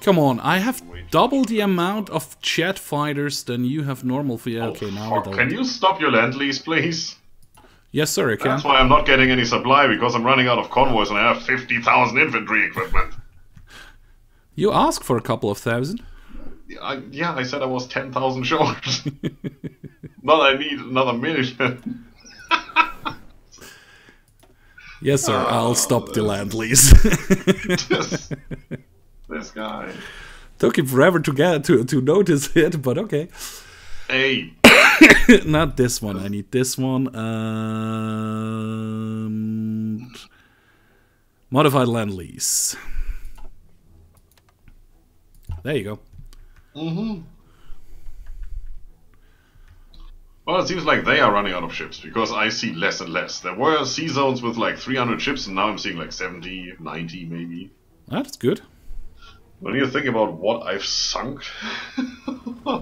Come on, I have double the amount of jet fighters than you have normal. Yeah, Oh, okay, now fuck. Can you stop your land lease, please? Yes, sir, I can. That's why I'm not getting any supply because I'm running out of convoys and I have 50,000 infantry equipment. You asked for a couple of thousand. I, yeah, I said I was 10,000 short. not I need another million. Yes, sir, I'll stop the land lease. this, this guy. Took him forever to get to to notice it, but okay. Hey, Not this one. I need this one. Um, modified land lease. There you go. Mhm. well, it seems like they are running out of ships because I see less and less. There were sea zones with like 300 ships, and now I'm seeing like 70, 90 maybe. That's good. When you think about what I've sunk,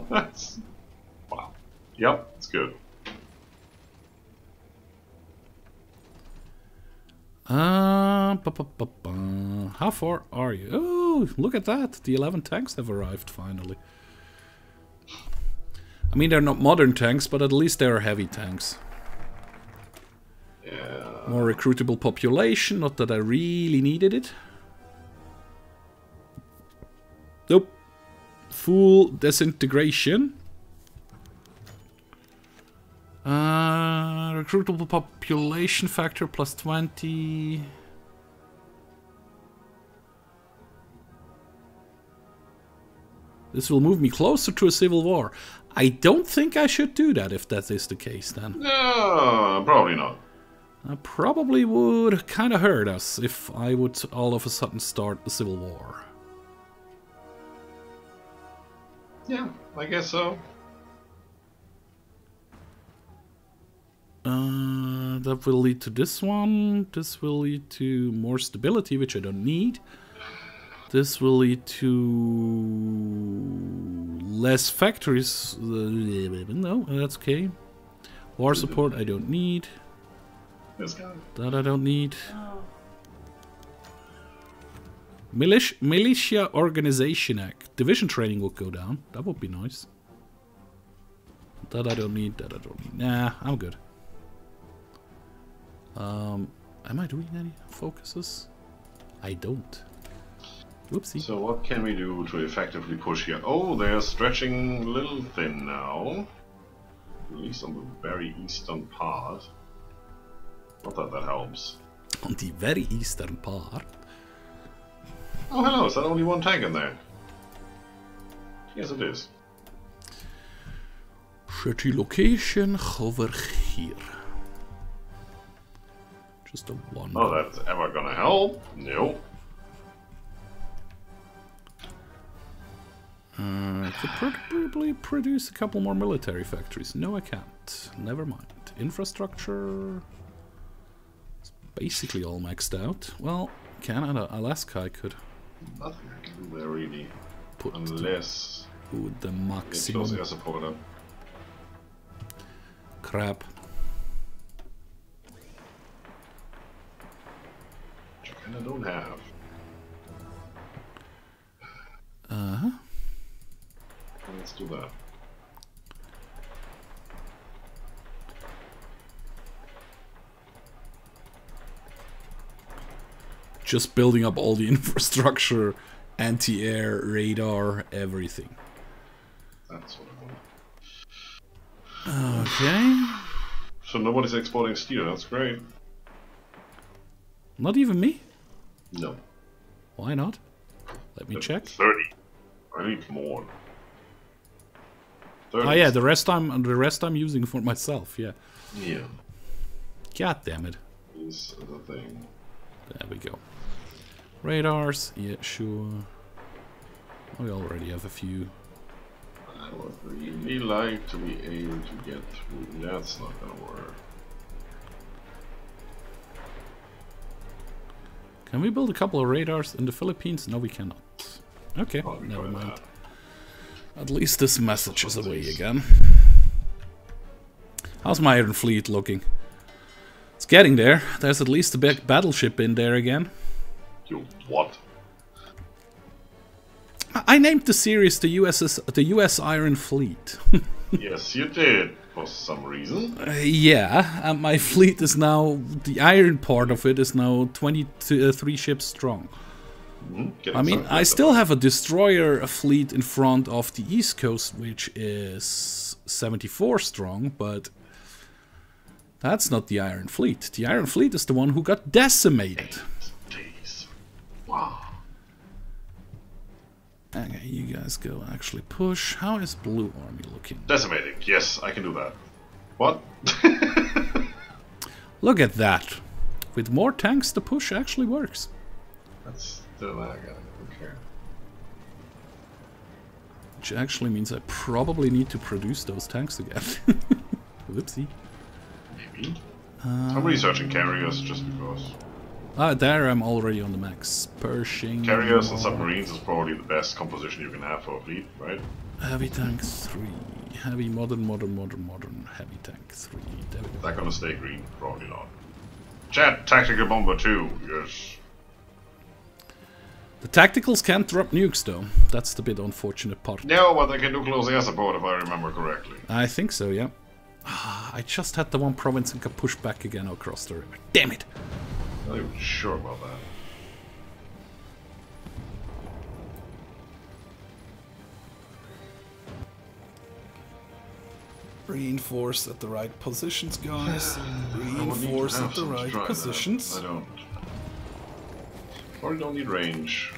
that's. Wow. Yep, it's good. Uh, ba, ba, ba, ba. How far are you? Oh, look at that. The 11 tanks have arrived finally. I mean, they're not modern tanks, but at least they're heavy tanks. Yeah. More recruitable population, not that I really needed it. Nope. Full disintegration. Uh, recruitable population factor plus 20. This will move me closer to a civil war. I don't think I should do that if that is the case then. No, probably not. That probably would kind of hurt us if I would all of a sudden start a civil war. Yeah, I guess so. Uh, that will lead to this one. This will lead to more stability, which I don't need. This will lead to less factories. No, that's okay. War support I don't need. This guy. That I don't need. Militia, Militia Organization Act. Division training will go down. That would be nice. That I don't need. That I don't need. Nah, I'm good. Um, am I doing any focuses? I don't. Whoopsie. So what can we do to effectively push here? Oh, they're stretching a little thin now. At least on the very eastern part. Not that that helps. On the very eastern part. Oh, hello, is that only one tank in there? Yes, it is. City location over here. Just a one. Oh, that's ever gonna help? No. Uh, could probably produce a couple more military factories. No, I can't. Never mind. Infrastructure. It's basically all maxed out. Well, Canada, Alaska, I could Nothing I can do there really. put Unless to the maximum. air support up. Crap. And I don't have. Uh huh. Let's do that. Just building up all the infrastructure, anti-air, radar, everything. That's what I want. Okay. So nobody's exporting steel, that's great. Not even me. No. Why not? Let me check. 30. I need more. 30. Oh yeah, the rest I'm the rest I'm using for myself. Yeah. Yeah. God damn it. Is the thing. There we go. Radars, yeah, sure. We already have a few. I would really like to be able to get through. That's not gonna work. Can we build a couple of radars in the Philippines? No, we cannot. Okay, never mind. that. At least this message is away again. How's my Iron Fleet looking? It's getting there. There's at least a big battleship in there again. You what? I named the series the USS the US Iron Fleet. yes, you did for some reason. Uh, yeah, and my fleet is now the iron part of it is now 23 uh, ships strong. Mm, I mean, I still have a destroyer fleet in front of the east coast, which is 74 strong, but that's not the Iron Fleet. The Iron Fleet is the one who got decimated. Wow. Okay, you guys go actually push. How is Blue Army looking? Decimating. Yes, I can do that. What? Look at that. With more tanks, the push actually works. That's still lag. I don't care. Which actually means I probably need to produce those tanks again. Whoopsie. Maybe. I'm researching carriers just because. Ah, there I'm already on the max. Pershing. Carriers and submarines is probably the best composition you can have for a fleet, right? Heavy tanks 3. Heavy modern, modern, modern, modern. Heavy tank 3. There we Is that gonna stay green? Probably not. Jet tactical bomber 2, yes. The tacticals can't drop nukes though. That's the bit unfortunate part. No, but they can do close air support if I remember correctly. I think so, yeah. Ah, I just had the one province and got pushed back again across the river. Damn it! Not even sure about that. Reinforce at the right positions, guys. I would need to Reinforce at the right try that. positions. I don't. Probably don't need range.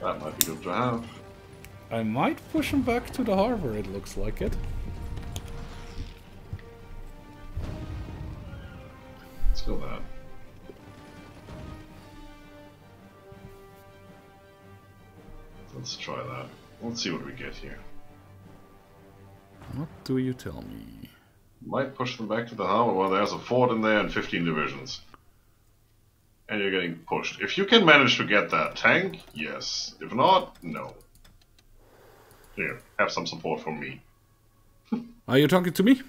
That might be good to have. I might push him back to the harbor, it looks like it. Let's go that. Let's try that. Let's see what we get here. What do you tell me? Might push them back to the harbor. Well, there's a fort in there and 15 divisions. And you're getting pushed. If you can manage to get that tank, yes. If not, no. Here, have some support from me. Are you talking to me?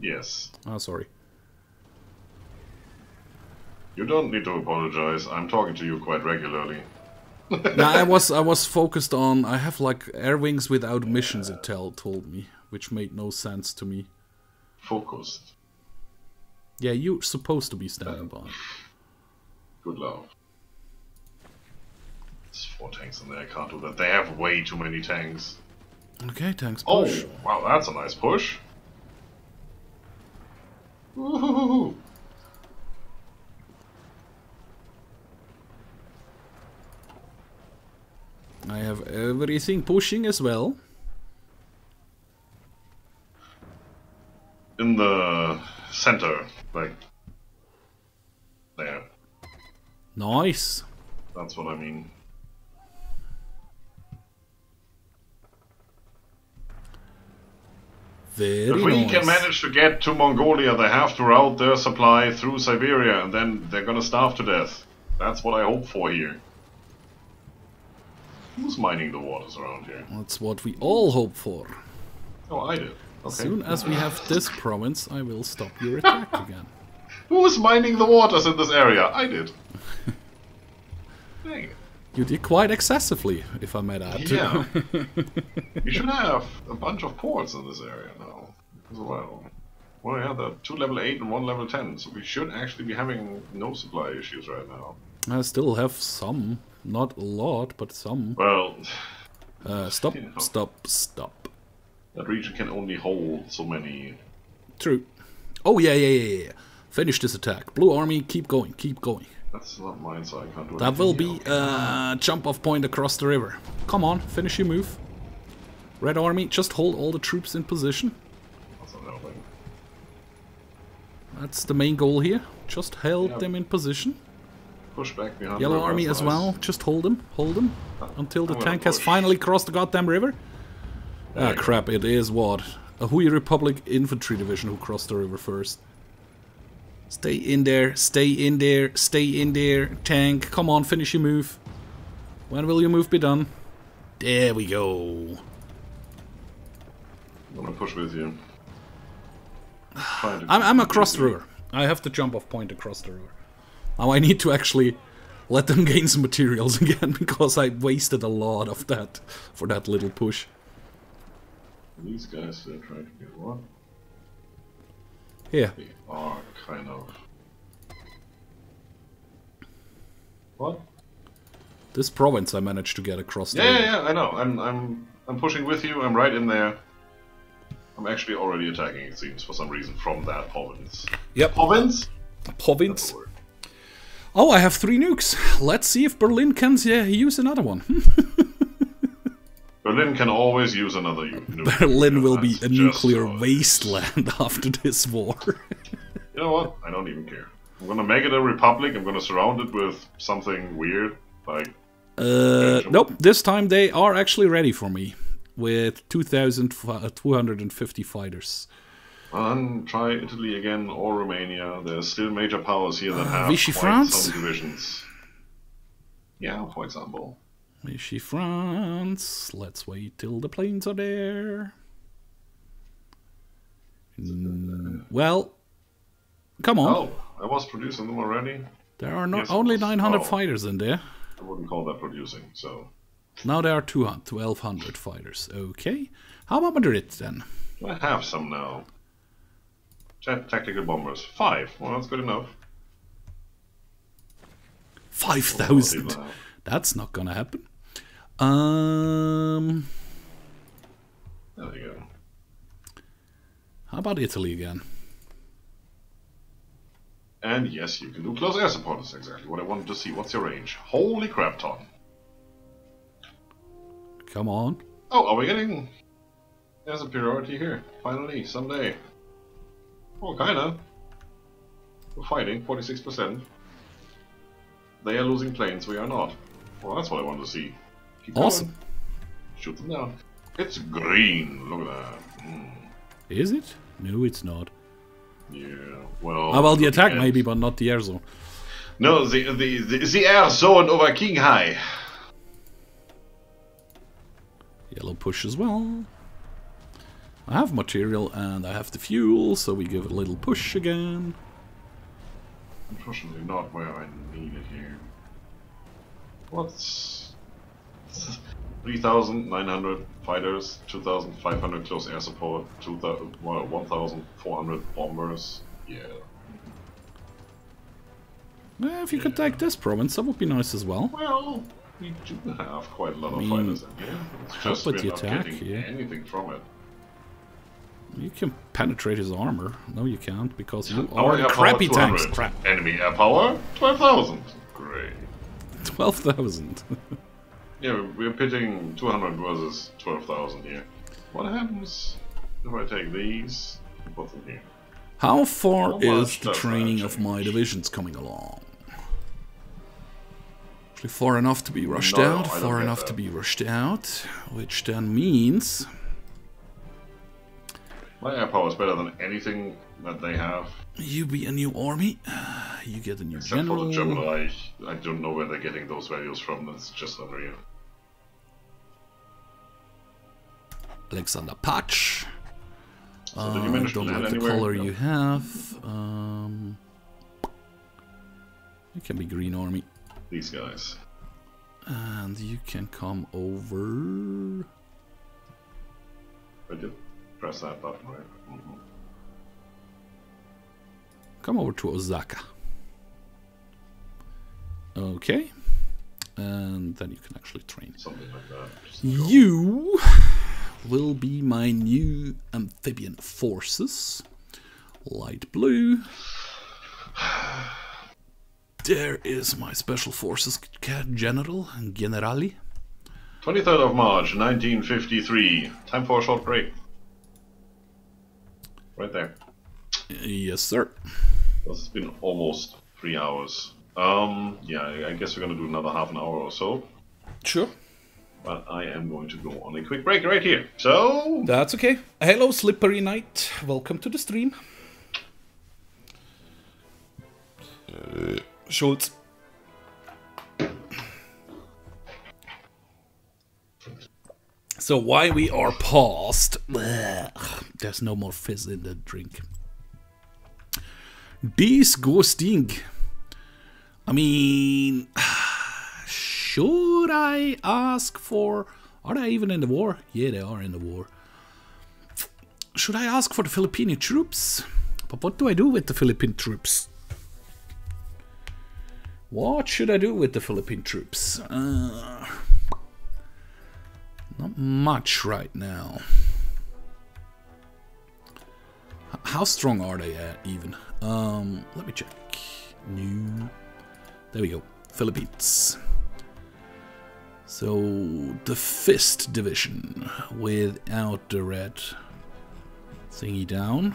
Yes. Oh, sorry. You don't need to apologize. I'm talking to you quite regularly. no, I was I was focused on I have like air wings without missions. It tell, told me, which made no sense to me. Focused. Yeah, you're supposed to be standing by. Good love. There's four tanks in there. I can't do that. They have way too many tanks. Okay, tanks oh, push. Oh, wow, that's a nice push. I have everything pushing as well. In the center, like there. Nice. That's what I mean. Very If we nice. can manage to get to Mongolia, they have to route their supply through Siberia, and then they're gonna starve to death. That's what I hope for here. Who's mining the waters around here? That's what we all hope for. Oh, I did. As soon as we have this province, I will stop your attack again. Who's mining the waters in this area? I did. Dang it. You did quite excessively, if I may add. Yeah. you should have a bunch of ports in this area now. As well. Well, yeah, the two level 8 and one level 10, so we should actually be having no supply issues right now. I still have some. Not a lot, but some. Well, Uh, stop, You know. stop, stop. that region can only hold so many. True. Oh, yeah, yeah, yeah, yeah. Finish this attack. Blue army, keep going, keep going. That's not mine, so I can't do That will be a jump off point across the river. Come on, finish your move. Red army, just hold all the troops in position. That's not helping. That's the main goal here. Just hold Yeah. them in position. Push back behind Yellow army as well. Just hold them, hold them. Until the I'm tank has finally crossed the goddamn river. Ah, you go. crap, it is what? A Hui Republic infantry division who crossed the river first. Stay in there, stay in there, stay in there. Tank, come on, finish your move. When will your move be done? There we go. I'm gonna push with you. I'm, I'm across the river. I have the jump off point across the river. Now I need to actually let them gain some materials again because I wasted a lot of that for that little push. These guys, they're trying to get what? Here, They are kind of. What? this province I managed to get across. Yeah, yeah, yeah, I know. I'm, I'm, I'm pushing with you. I'm right in there. I'm actually already attacking. It seems for some reason from that province. Yep, Province? province. That's the word. Oh, I have three nukes. Let's see if Berlin can uh, use another one. Berlin can always use another nuke. Berlin will be a nuclear is. wasteland after this war. You know what? I don't even care. I'm gonna make it a republic. I'm gonna surround it with something weird, like Uh, nope, this time they are actually ready for me with 2,250 fighters. And try Italy again or Romania. There's still major powers here that have Vichy quite France? some divisions. Yeah, for example. Vichy France. Let's wait till the planes are there. Mm, well, come on. Oh, I was producing them already. There are not yes, only 900 Oh. fighters in there. I wouldn't call that producing. So, Now there are 200, 1200 fighters. Okay. How about Madrid then? I have some now. Tactical bombers. Five. Well, that's good enough. 5,000. That's not gonna happen. Um, There you go. how about Italy again? And yes, you can do close air support. That's exactly what I wanted to see. What's your range? Holy crap, Tom. Come on. Oh, are we getting... There's a priority here. Finally, someday. Oh, kinda. We're fighting, 46%. They are losing planes, we are not. Well, that's what I wanted to see. Keep Awesome. going. Shoot them down. It's green. Look at that. Mm. Is it? No, it's not. Yeah, well... Ah, well, the attack at- maybe, but not the air zone. No, the, the, the, the air zone over King High. Yellow push as well. I have material and I have the fuel, so we give it a little push again. Unfortunately, not where I need it here. What's 3,900 fighters, 2,500 close air support, 2,000 1,400 bombers. Yeah. Eh, if you could take this province, that would be nice as well. Well, we do have quite a lot of mean, fighters in here. It's just we're not attack, getting yeah. anything from it. You can penetrate his armor. No, you can't, because you Our are crappy 200. tanks. Crap. Enemy air power 12,000. Great. 12,000. Yeah, we're pitting 200 versus 12,000 here. What happens if I take these and put them here? How far How is the training of my divisions coming along? Actually, far enough to be rushed No, out, far enough to be rushed out, which then means My air power is better than anything that they have, you be a new army, you get a new except for the general. Reich. I don't know where they're getting those values from. That's just unreal. Alexander Patch. So Uh, manage to don't like the color No. you have. Um, you can be green army, These guys. and you can come over. I did press that button, right? Mhm. Come over to Osaka. Okay. And then you can actually train. Something like that. You will be my new amphibian forces. Light blue. There is my special forces general, Generali. 23rd of March, 1953. Time for a short break. Right there. Yes, sir. Well, It's been almost three hours. Um, yeah, I- guess we're gonna do another half an hour or so. Sure. But I am going to go on a quick break right here. So, That's okay. Hello, Slippery Knight. Welcome to the stream. Schultz. So why we are paused? There's no more fizz in the drink. Disgusting. I mean, should I ask for... Are they even in the war? Yeah, they are in the war. Should I ask for the Filipino troops? But what do I do with the Philippine troops? What should I do with the Philippine troops? Uh, not much right now. H how strong are they at, even? Um, let me check. New. There we go. Philippines. So, the Fist Division without the red thingy down.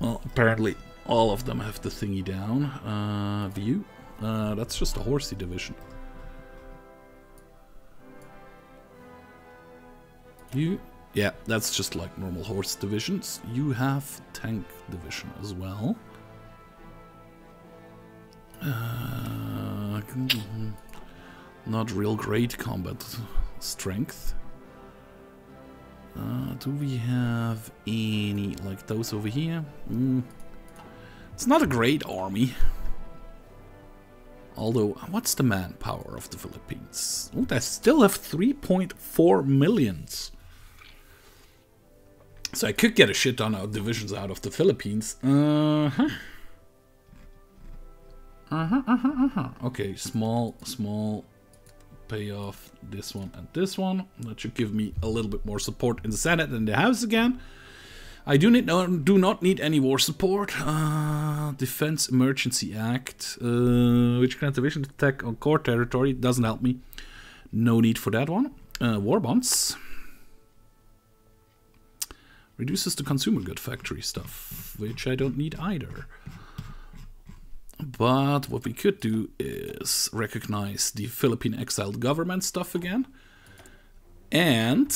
Well, apparently all of them have the thingy down. Uh, view. Uh, that's just a horsey division. You, yeah, that's just like normal horse divisions. You have tank division as well. Uh, not real great combat strength. Uh, do we have any like those over here? Mm. It's not a great army. Although, what's the manpower of the Philippines? Oh, they still have 3.4 millions. So I could get a shit ton of divisions out of the Philippines. Uh-huh. Uh-huh, uh-huh, uh-huh. Okay, small, small pay off this one and this one. That should give me a little bit more support in the Senate and the House again. I do, need, no, do not need any war support. Uh, Defense Emergency Act, uh, which grants division attack on core territory. Doesn't help me. No need for that one. Uh, war bonds. Reduces the consumer good factory stuff, which I don't need either. But what we could do is recognize the Philippine exiled government stuff again. And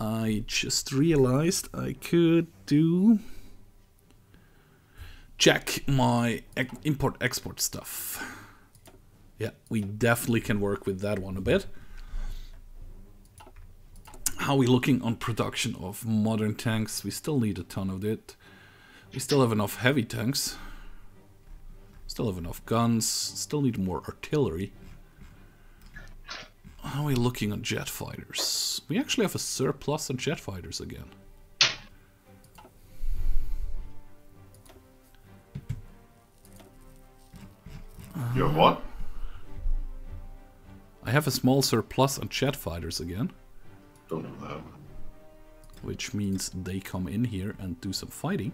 I just realized I could do check my import export stuff. Yeah, we definitely can work with that one a bit. How are we looking on production of modern tanks? We still need a ton of it. We still have enough heavy tanks. Still have enough guns. Still need more artillery. How are we looking on jet fighters? We actually have a surplus on jet fighters again. You have what? I have a small surplus on jet fighters again. Don't know that. Which means they come in here and do some fighting.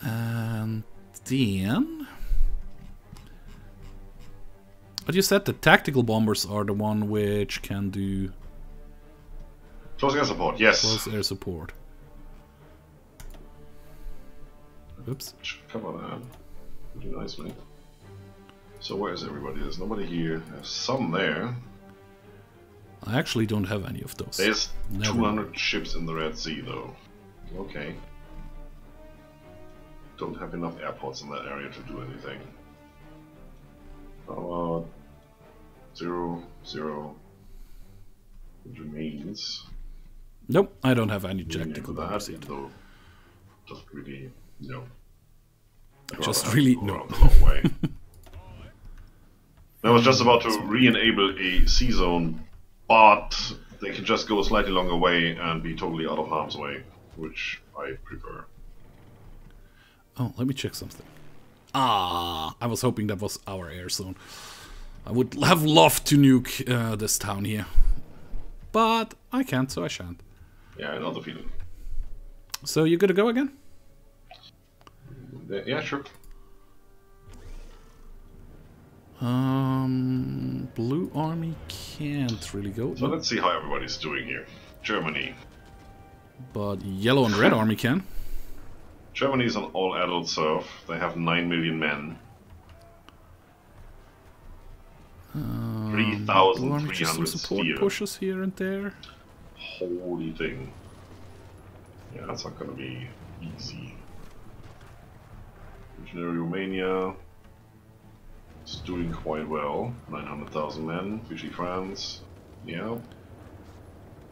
And then... But you said the tactical bombers are the one which can do... Close air support, yes. Close air support. Oops. Cover that. Pretty nicely. So where is everybody? There's nobody here. There's some there. I actually don't have any of those. There's Never 200 ships in the Red Sea, though. Okay don't have enough airports in that area to do anything. Uh, zero, zero. Remains. Nope, I don't have any tactical bombs yet. Though, just really, no. Just really, no. I was just about to re-enable a sea zone, but they can just go a slightly longer way and be totally out of harm's way, which I prefer. Oh, let me check something. Ah, I was hoping that was our air zone. I would have loved to nuke uh, this town here. But I can't, so I shan't. Yeah, I know the feeling. So you gonna go again? Yeah, sure. Um, Blue Army can't really go. So let's see how everybody's doing here. Germany. But Yellow and Red Army can. Germany is an all-adult serf. They have 9 million men. Um, 3,300 support pushes here and there. Holy thing. Yeah, that's not gonna be easy. Missionary Romania is doing quite well. 900,000 men. Vichy France, yeah,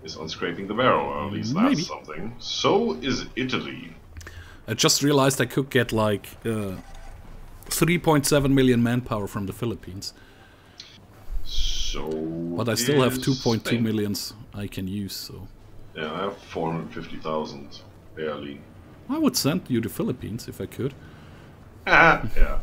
is unscraping the barrel, or at least that's Maybe. something. So is Italy. I just realized I could get like uh, 3.7 million manpower from the Philippines. So. But I still have is 2.2 Spain. millions I can use, so. Yeah, I have 450,000 barely. I would send you to the Philippines if I could. Ah, yeah.